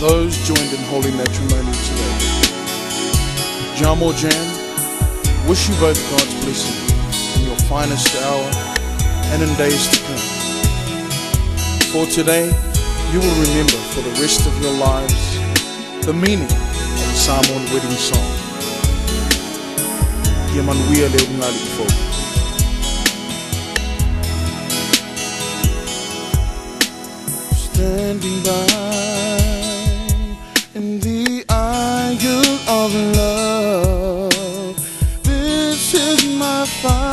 those joined in holy matrimony today. Jamoa Jam, wish you both God's blessing in your finest hour and in days to come. For today, you will remember for the rest of your lives the meaning of the Samoan wedding song. Standing by is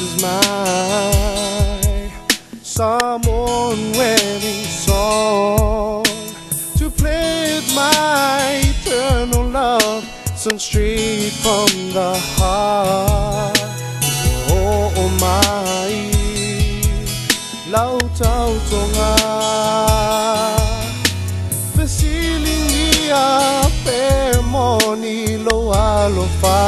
Is my Samoan wedding song to play with my eternal love, sung straight from the heart. Oh, oh my, lau tau tonga, besiling dia permoni lo alofa.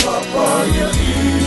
Papa, you.